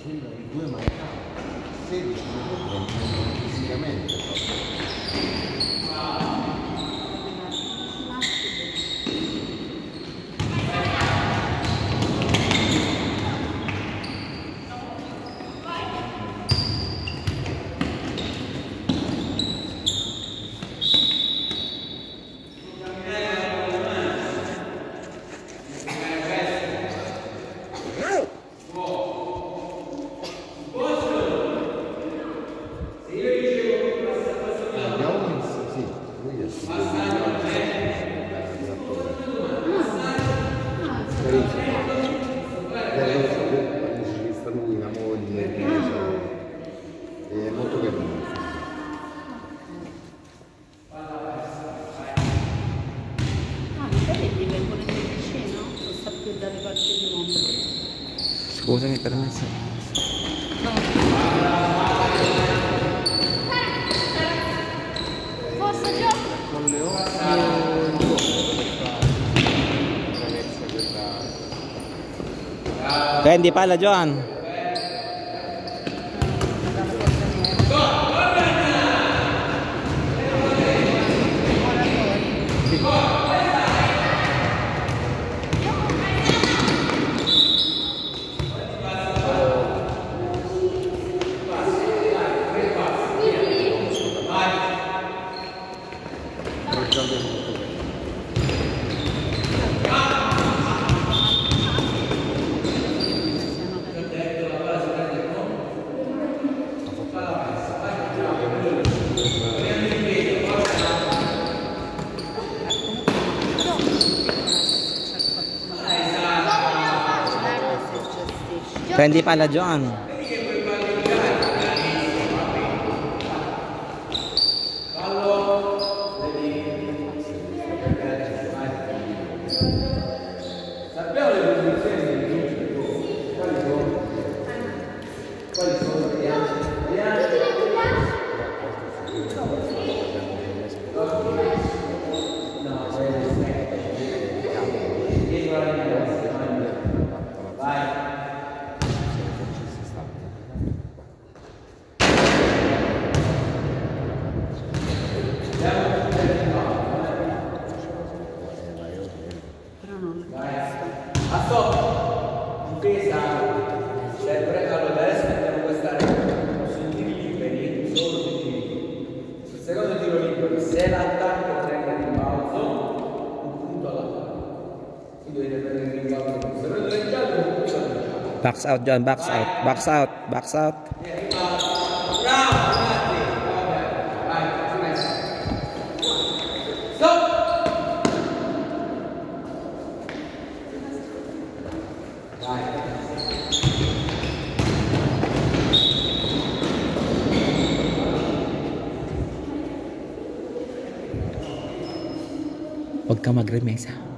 scenda di due mancate 16 minuti fisicamente proprio. permiso. Posso io? Con le ossa. Prendi palla Joan. hindi pala dyan. Box out John, box out. Box out, box out. Huwag ka magremesa.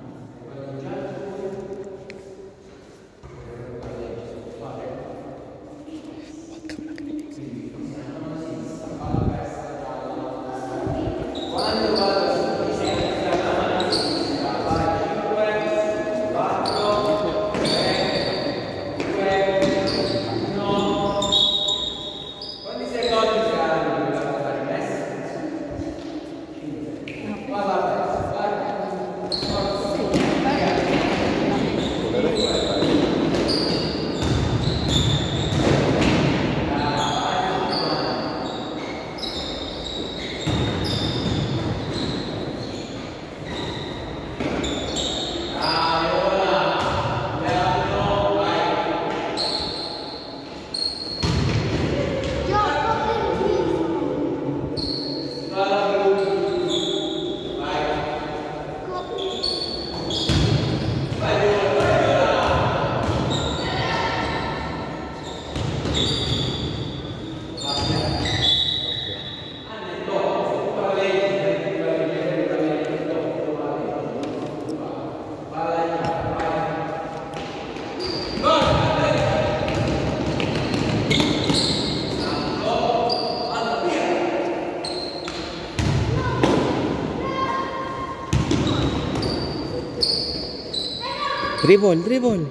Dribble, dribble.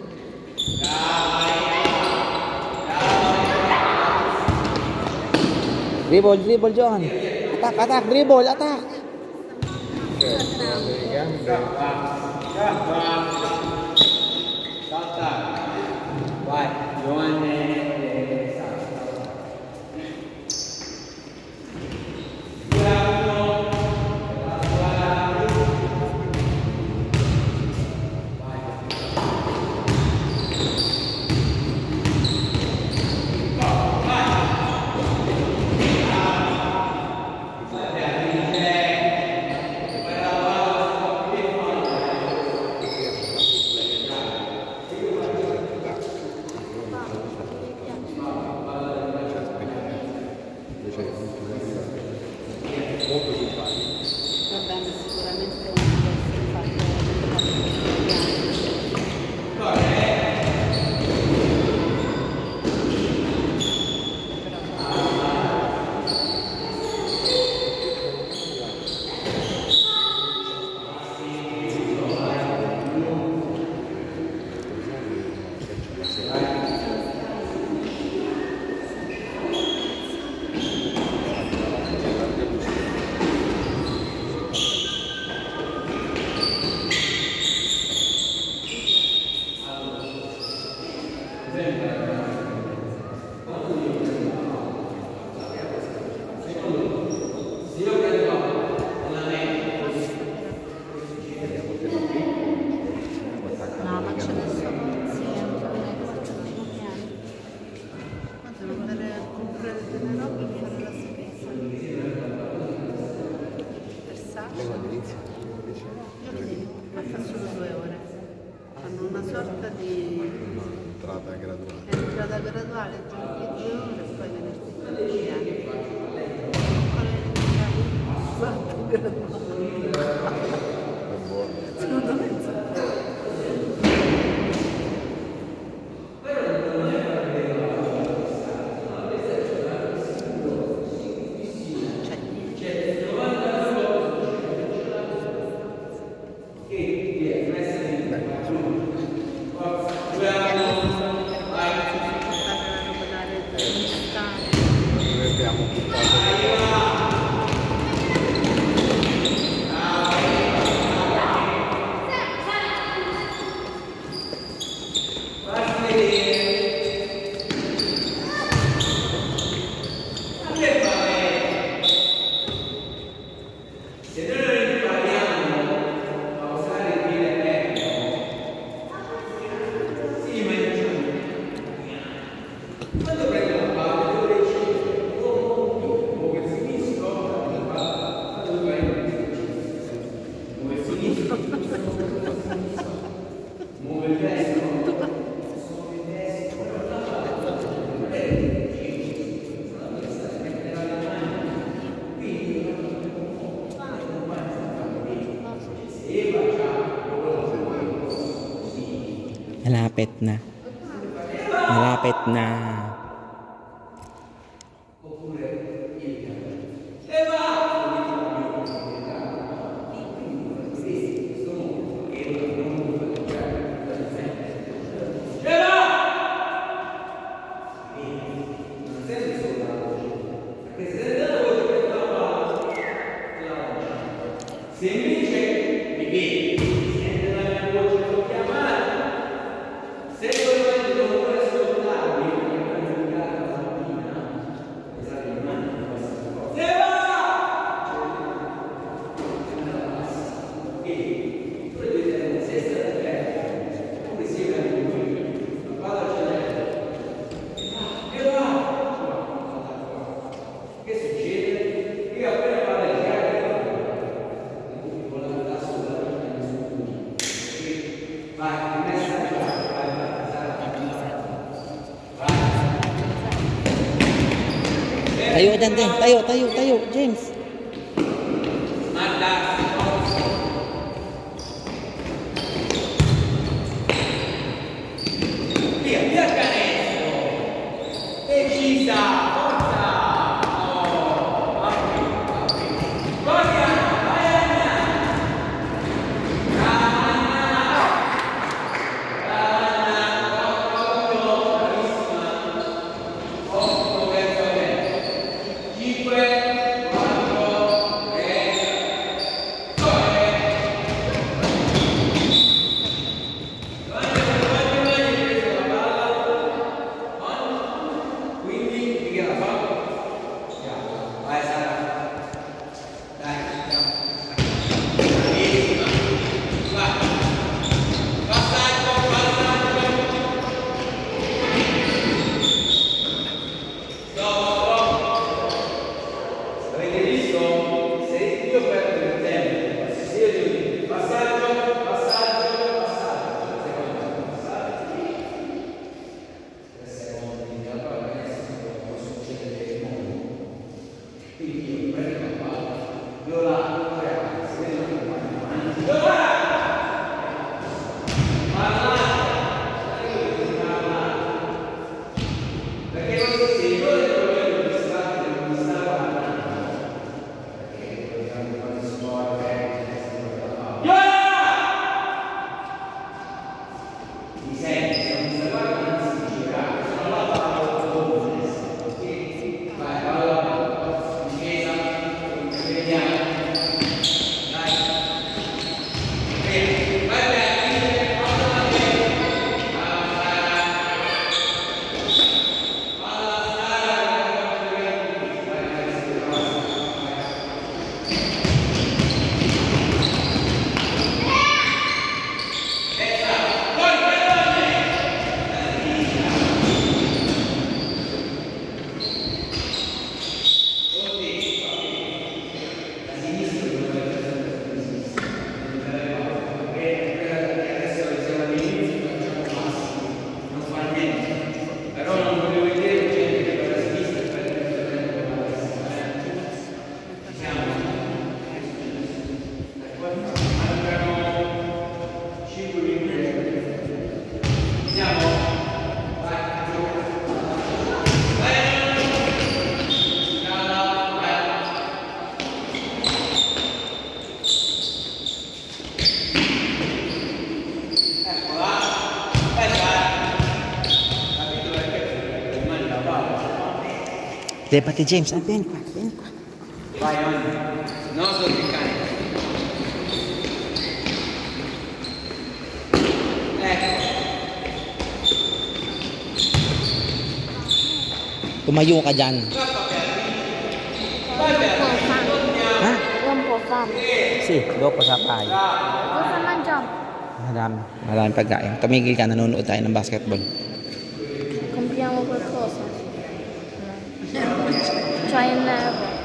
Dribble, dribble John. Attack, attack, dribble, attack. entrata graduale? È entrata graduale giovedì due ore e poi venerdì 3 anni. Ancora 4. malapit na. Malapit na. Semplice e bene. dyan. Tayo, tayo, tayo, James. Levati James. Ah, vieni qua, vieni qua. Vai, Anni. No, sul piccante. Ecco. Tumayo ka dyan. Ha? Yan po, fam. Si, dopo sa pay. Gusto nandiyan. Marami. Maraming pagkain. Tumigil ka, nanonood tayo ng basketball. C'hai il nervo.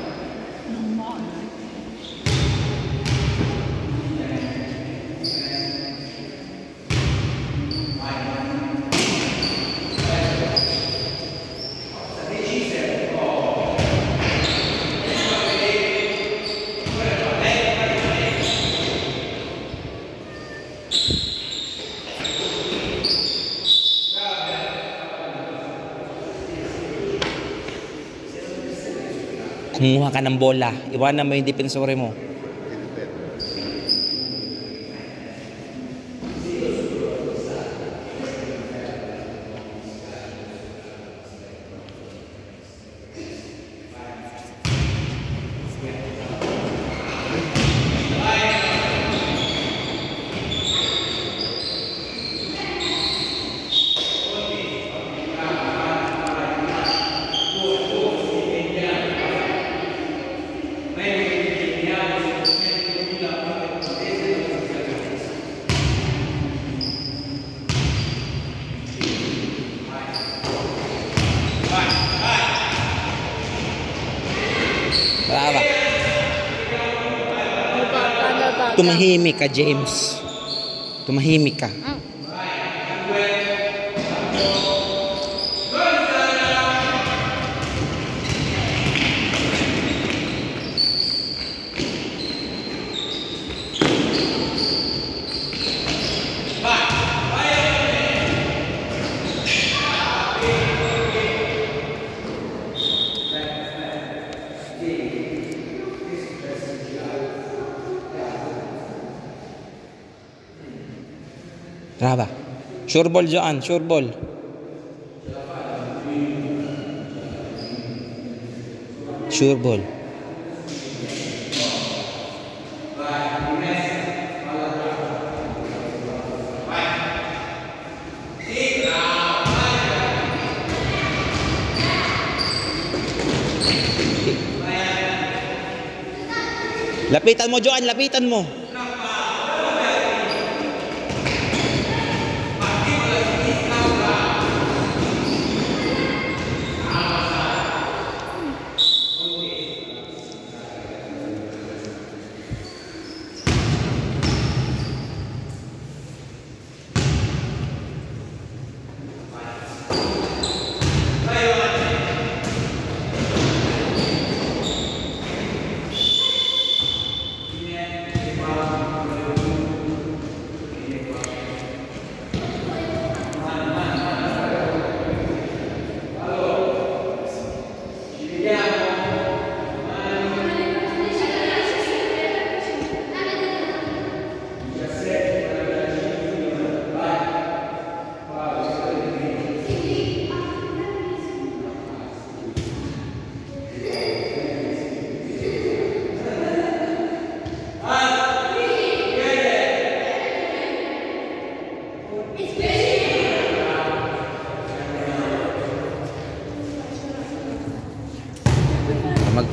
Kumuha ka ng bola. Iwanan mo yung defensore mo. Brava. Tumahimik ka, James. Tumahimik ka. Brava. Sure ball dyan, sure ball. Sure ball. Lapitan mo, Joan. Lapitan mo.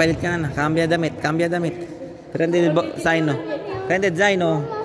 Magpalit ka na. Cambia damit. Cambia damit. Prende bo- zaino. Prende el zaino.